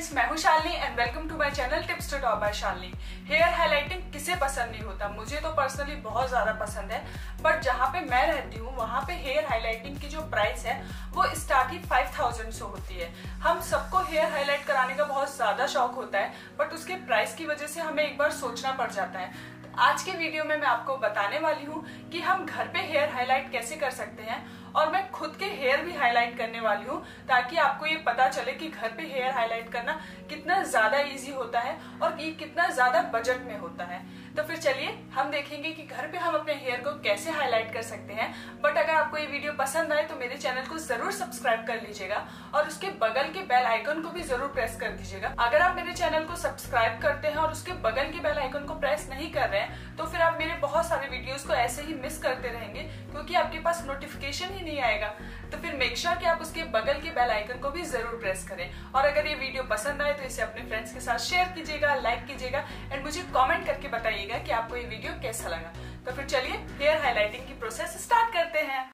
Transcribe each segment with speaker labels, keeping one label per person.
Speaker 1: Friends मैं हूँ Shalini and welcome to my channel tips to top by Shalini hair highlighting किसे पसंद नहीं होता? मुझे तो पर्सनली बहुत ज़्यादा पसंद है बट जहाँ पे मैं रहती हूँ, वहाँ पे हेयर हाइलाइटिंग की जो प्राइस है, वो स्टार्ट ही फाइव थाउज़ेंड से होती है। हम सबको हेयर हाईलाइट कराने का बहुत ज़्यादा शौक होता है बट उसके प्राइस की वजह से हमें एक बार सोचना पड़ जाता है। आज के वीडियो में मैं आपको बताने वाली हूँ कि हम घर पे हेयर हाईलाइट कैसे कर सकते हैं और मैं खुद के हेयर भी हाईलाइट करने वाली हूँ, ताकि आपको ये पता चले कि घर पे हेयर हाईलाइट करना कितना ज़्यादा इजी होता है और ये कितना ज़्यादा बजट में होता है। तो फिर चलिए, हम देखेंगे कि घर पे हम अपने हेयर को कैसे हाईलाइट कर सकते हैं। बट अगर आपको ये वीडियो पसंद आए तो मेरे चैनल को ज़रूर सब्सक्राइब कर लीजिएगा और उसके बगल के बेल आइकन को भी ज़रूर प्रेस कर दीजिएगा। अगर आप मेरे चैनल को सब्सक्राइब करते हैं और उसके बगल के बेल आइकन को प्रेस नहीं कर रहे हैं तो फिर आप मेरे बहुत सारे वीडियोस को ऐसे ही मिस करते रहेंगे, क्योंकि आपके पास नोटिफिकेशन ही नहीं आएगा। तो फिर मेक श्योर कि आप उसके बगल के बेल आइकन को भी ज़रूर प्रेस करें। और अगर ये वीडियो पसंद आए तो इसे अपने फ्रेंड्स के साथ शेयर कीजिएगा लाइक कीजिएगा एंड मुझे कॉमेंट करके बताइएगा कि आपको ये वीडियो कैसा लगा। तो फिर चलिए हेयर हाईलाइटिंग की प्रोसेस स्टार्ट करते हैं।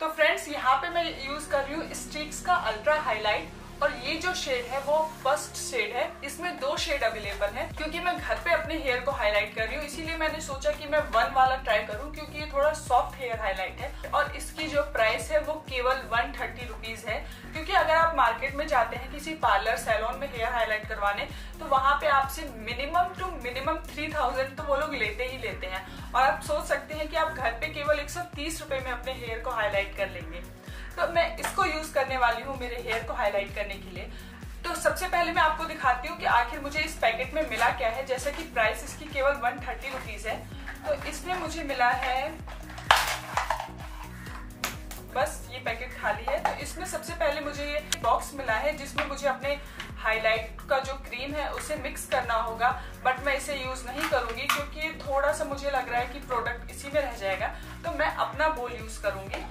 Speaker 1: तो फ्रेंड्स यहाँ पे मैं यूज़ कर रही हूँ स्ट्रिक्स का अल्ट्रा हाईलाइट और ये जो शेड है, वो फ़र्स्ट शेड है। इसमें दो शेड अवेलेबल है, क्योंकि मैं घर पे अपने हेयर को हाईलाइट कर रही हूँ। इसीलिए मैंने सोचा कि मैं वन वाला ट्राई करूँ, क्योंकि ये थोड़ा सॉफ्ट हेयर हाईलाइट है। और इसकी जो प्राइस है, वो केवल वन थर्टी रुपीज़ है। क्योंकि अगर आप मार्केट में जाते हैं किसी पार्लर सैलून में हेयर हाईलाइट करवाने तो वहाँ पे आपसे minimum two minimum three thousand तो वो लोग लेते ही लेते हैं। और आप सोच सकते हैं कि आप घर पे केवल एक सौ तीस रुपए में अपने हेयर को हाईलाइट कर लेंगे। तो मैं इसको यूज़ करने वाली हूँ, मेरे हेयर को हाईलाइट करने के लिए। तो सबसे पहले मैं आपको दिखाती हूँ कि आखिर मुझे इस पैकेट में मिला क्या है। जैसे कि प्राइस इसकी केवल वन थर्टी रुपीज़ है। तो इसमें मुझे मिला है, बस ये पैकेट खाली है। तो इसमें सबसे पहले मुझे ये बॉक्स मिला है, जिसमें मुझे अपने हाईलाइट का जो क्रीम है, उसे मिक्स करना होगा। बट मैं इसे यूज़ नहीं करूँगी, क्योंकि थोड़ा सा मुझे लग रहा है कि प्रोडक्ट इसी में रह जाएगा। तो मैं अपना बोल यूज़ करूँगी।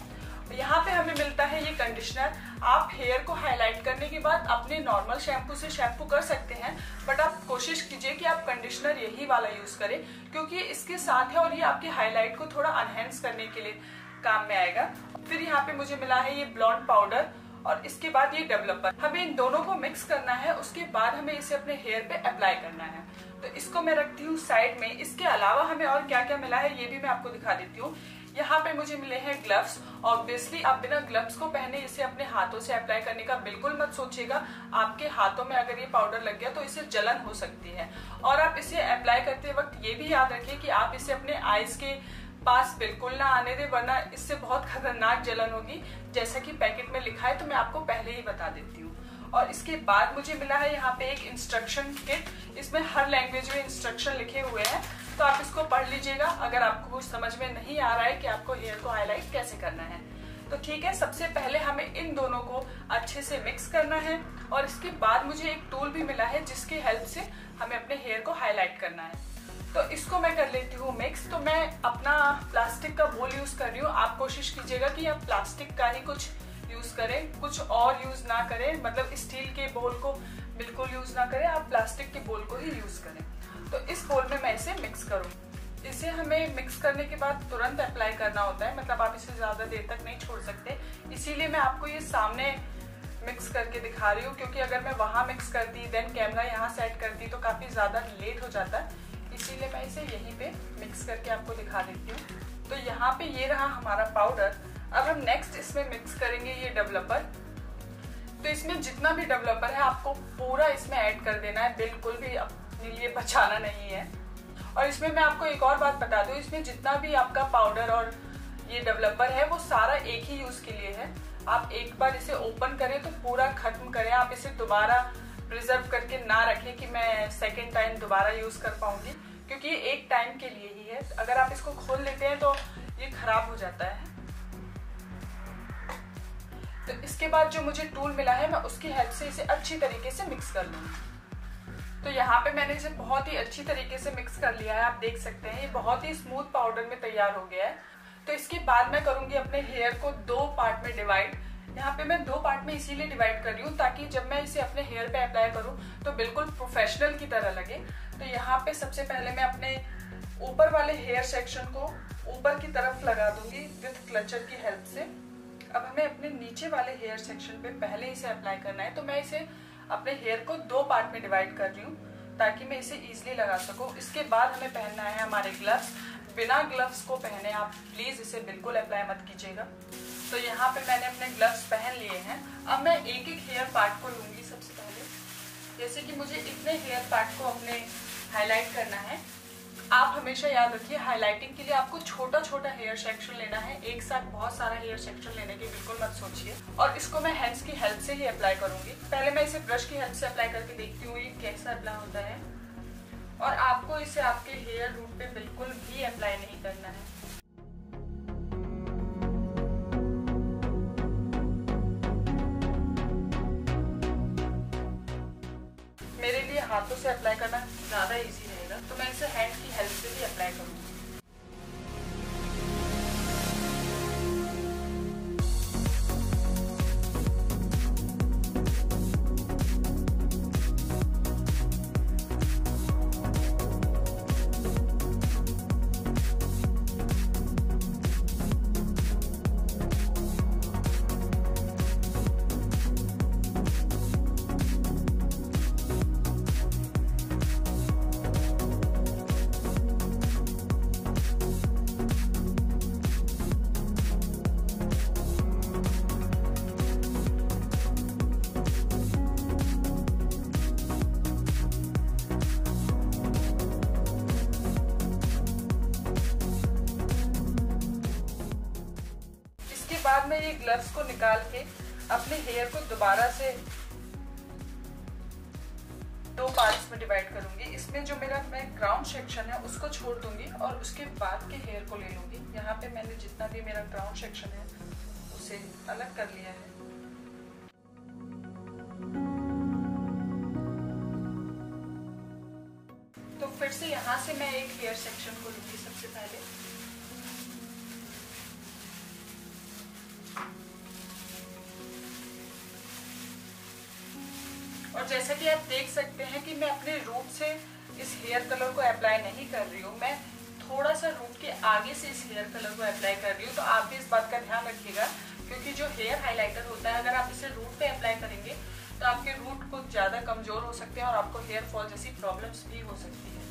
Speaker 1: यहाँ पे हमें मिलता है ये कंडीशनर आप हेयर को हाईलाइट करने के बाद अपने नॉर्मल शैम्पू से शैम्पू कर सकते हैं बट आप कोशिश कीजिए कि आप कंडीशनर यही वाला यूज़ करें, क्योंकि इसके साथ है और ये आपके हाईलाइट को थोड़ा अनहेंस करने के लिए काम में आएगा। फिर यहाँ पे मुझे मिला है ये ब्लॉन्ड पाउडर और इसके बाद ये डेवलपर हमें इन दोनों को मिक्स करना है, उसके बाद हमें इसे अपने हेयर पे अप्लाई करना है। तो इसको मैं रखती हूँ साइड में। इसके अलावा हमें और क्या क्या मिला है, ये भी मैं आपको दिखा देती हूँ। यहाँ पे मुझे मिले हैं ग्लव्स ऑब्वियसली आप बिना ग्लव्स को पहने इसे अपने हाथों से अप्लाई करने का बिल्कुल मत सोचिएगा। आपके हाथों में अगर ये पाउडर लग गया तो इसे जलन हो सकती है। और आप इसे अप्लाई करते वक्त ये भी याद रखिए कि आप इसे अपने आईज के पास बिल्कुल ना आने दे, वरना इससे बहुत खतरनाक जलन होगी। जैसा कि पैकेट में लिखा है तो मैं आपको पहले ही बता देती हूँ। और इसके बाद मुझे मिला है यहाँ पे एक इंस्ट्रक्शन किट इसमें हर लैंग्वेज में इंस्ट्रक्शन लिखे हुए हैं। तो आप इसको पढ़ लीजिएगा। अगर आपको कुछ समझ में नहीं आ रहा है कि आपको हेयर को हाईलाइट कैसे करना है। तो ठीक है, सबसे पहले हमें इन दोनों को अच्छे से मिक्स करना है और इसके बाद मुझे एक टूल भी मिला है जिसकी हेल्प से हमें अपने हेयर को हाईलाइट करना है। तो इसको मैं कर लेती हूँ मिक्स तो मैं अपना प्लास्टिक का बोल यूज़ कर रही हूँ। आप कोशिश कीजिएगा कि आप प्लास्टिक का ही कुछ यूज़ करें। कुछ और यूज़ ना करें। मतलब स्टील के बोल को बिल्कुल यूज़ ना करें। आप प्लास्टिक के बोल को ही यूज़ करें। तो इस बोल में मैं इसे मिक्स करूँ। इसे हमें मिक्स करने के बाद तुरंत अप्लाई करना होता है। मतलब आप इसे ज़्यादा देर तक नहीं छोड़ सकते। इसीलिए मैं आपको ये सामने मिक्स करके दिखा रही हूँ, क्योंकि अगर मैं वहाँ मिक्स करती देन कैमरा यहाँ सेट करती तो काफ़ी ज़्यादा लेट हो जाता। है इसीलिए मैं इसे यहीं पे मिक्स करके आपको दिखा देती हूँ। तो यहाँ पे ये रहा हमारा पाउडर अब हम नेक्स्ट इसमें मिक्स करेंगे ये डेवलपर तो इसमें जितना भी डेवलपर है, आपको पूरा इसमें ऐड कर देना है। बिल्कुल भी अपने लिए बचाना नहीं है। और इसमें मैं आपको एक और बात बता दूँ, इसमें जितना भी आपका पाउडर और ये डेवलपर है, वो सारा एक ही यूज़ के लिए है। आप एक बार इसे ओपन करें तो पूरा खत्म करें। आप इसे दोबारा प्रिजर्व करके ना रखें कि मैं सेकेंड टाइम दोबारा यूज़ कर पाऊँगी, क्योंकि ये एक टाइम के लिए ही है। अगर आप इसको खोल लेते हैं तो ये खराब हो जाता है। तो इसके बाद जो मुझे टूल मिला है, मैं उसकी हेल्प से इसे अच्छी तरीके से मिक्स कर लूँगी। तो यहाँ पे मैंने इसे बहुत ही अच्छी तरीके से मिक्स कर लिया है, आप देख सकते हैं। ये बहुत ही स्मूथ पाउडर में तैयार हो गया है। तो इसके बाद मैं करूँगी अपने हेयर को दो पार्ट में डिवाइड यहाँ पे मैं दो पार्ट में इसीलिए डिवाइड कर रही हूँ ताकि जब मैं इसे अपने हेयर पे अप्लाई करूँ तो बिल्कुल प्रोफेशनल की तरह लगे। तो यहाँ पे सबसे पहले मैं अपने ऊपर वाले हेयर सेक्शन को ऊपर की तरफ़ लगा दूँगी विथ क्लचर की हेल्प से। अब हमें अपने नीचे वाले हेयर सेक्शन पे पहले इसे अप्लाई करना है। तो मैं इसे अपने हेयर को दो पार्ट में डिवाइड कर रही हूँ, ताकि मैं इसे ईजिली लगा सकूँ। इसके बाद हमें पहनना है हमारे ग्लव्स बिना ग्लव्स को पहने आप प्लीज़ इसे बिल्कुल अप्लाई मत कीजिएगा। तो यहाँ पे मैंने अपने ग्लव्स पहन लिए हैं। अब मैं एक एक हेयर पार्ट को लूँगी सबसे पहले। जैसे कि मुझे इतने हेयर पार्ट को अपने हाईलाइट करना है। आप हमेशा याद रखिए हाईलाइटिंग के लिए आपको छोटा छोटा हेयर सेक्शन लेना है। एक साथ बहुत सारा हेयर सेक्शन लेने की बिल्कुल मत सोचिए। और इसको मैं हैंड्स की हेल्प से ही अप्लाई करूँगी। पहले मैं इसे ब्रश की हेल्प से अप्लाई करके देखती हूँ, ये कैसा अप्लाई होता है। और आपको इसे आपके हेयर रूट पे बिल्कुल भी अप्लाई नहीं करना है। से अप्लाई करना ज़्यादा ईजी रहेगा। तो मैं इसे हैंड की हेल्प से भी अप्लाई करूँगी। बाद मैं ये ग्लव्स को निकाल के अपने हेयर को दोबारा से दो पार्ट्स में डिवाइड करूँगी। इसमें जो मेरा, मैं क्राउन सेक्शन है, उसको छोड़ दूँगी और उसके बाद के हेयर को ले लूँगी। यहाँ पे मैंने जितना भी मेरा क्राउन सेक्शन है, उसे अलग कर लिया है। तो फिर से यहाँ से मैं एक हेयर सेक्शन को लूँगी सबसे पहले। और जैसा कि आप देख सकते हैं कि मैं अपने रूट से इस हेयर कलर को अप्लाई नहीं कर रही हूँ। मैं थोड़ा सा रूट के आगे से इस हेयर कलर को अप्लाई कर रही हूँ तो आप भी इस बात का ध्यान रखिएगा, क्योंकि जो हेयर हाईलाइटर होता है, अगर आप इसे रूट पे अप्लाई करेंगे तो आपके रूट कुछ ज़्यादा कमज़ोर हो सकते हैं और आपको हेयर फॉल जैसी प्रॉब्लम्स भी हो सकती है।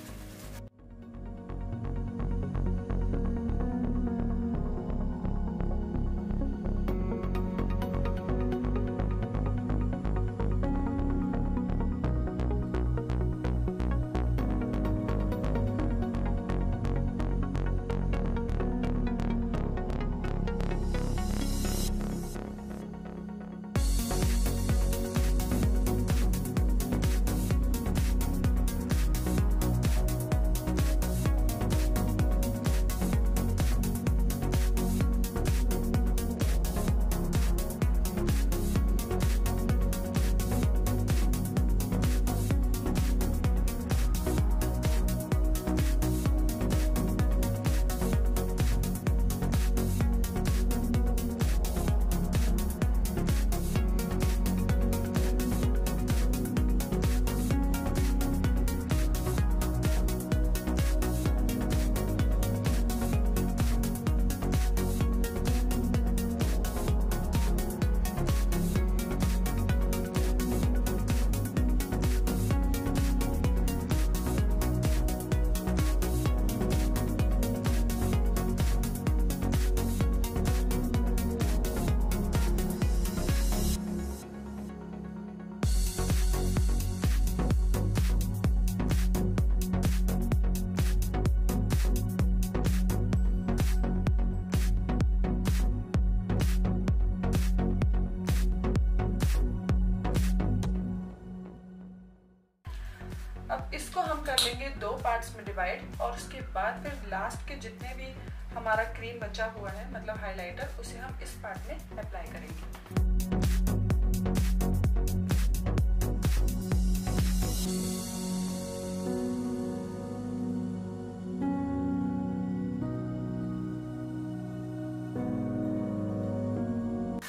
Speaker 1: अब इसको हम कर लेंगे दो पार्ट्स में डिवाइड और उसके बाद फिर लास्ट के जितने भी हमारा क्रीम बचा हुआ है मतलब हाइलाइटर उसे हम इस पार्ट में अप्लाई करेंगे।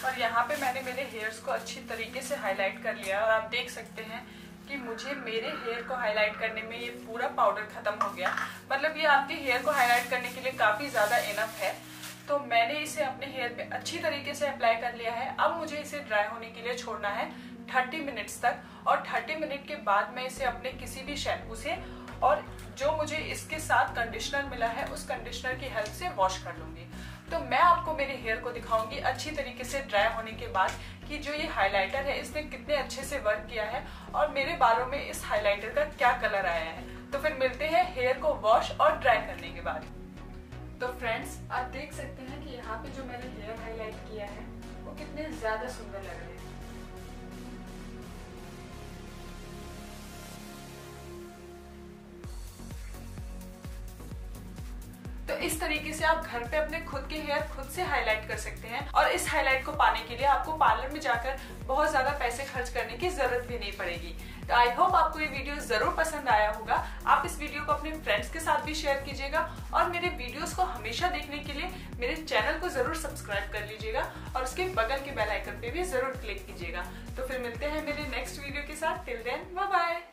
Speaker 1: और यहाँ पे मैंने मेरे हेयर्स को अच्छी तरीके से हाईलाइट कर लिया और आप देख सकते हैं कि मुझे मेरे हेयर को हाईलाइट करने में ये पूरा पाउडर खत्म हो गया। मतलब ये आपके हेयर को हाईलाइट करने के लिए काफ़ी ज़्यादा इनफ है। तो मैंने इसे अपने हेयर पे अच्छी तरीके से अप्लाई कर लिया है। अब मुझे इसे ड्राई होने के लिए छोड़ना है 30 मिनट्स तक और 30 मिनट के बाद मैं इसे अपने किसी भी शैम्पू से और जो मुझे इसके साथ कंडीशनर मिला है, उस कंडीशनर की हेल्प से वॉश कर लूँगी। तो मैं आपको मेरे हेयर को दिखाऊँगी अच्छी तरीके से ड्राई होने के बाद कि जो ये हाइलाइटर है, इसने कितने अच्छे से वर्क किया है और मेरे बालों में इस हाइलाइटर का क्या कलर आया है। तो फिर मिलते हैं हेयर को वॉश और ड्राई करने के बाद। तो फ्रेंड्स आप देख सकते हैं कि यहाँ पे जो मैंने हेयर हाईलाइट किया है, वो कितने ज़्यादा सुंदर लग रहे हैं। तो इस तरीके से आप घर पे अपने खुद के हेयर खुद से हाईलाइट कर सकते हैं और इस हाईलाइट को पाने के लिए आपको पार्लर में जाकर बहुत ज़्यादा पैसे खर्च करने की ज़रूरत भी नहीं पड़ेगी। तो आई होप आपको ये वीडियो ज़रूर पसंद आया होगा। आप इस वीडियो को अपने फ्रेंड्स के साथ भी शेयर कीजिएगा और मेरे वीडियोस को हमेशा देखने के लिए मेरे चैनल को ज़रूर सब्सक्राइब कर लीजिएगा और उसके बगल के बेल आइकन पे भी ज़रूर क्लिक कीजिएगा। तो फिर मिलते हैं मेरे नेक्स्ट वीडियो के साथ। Till then bye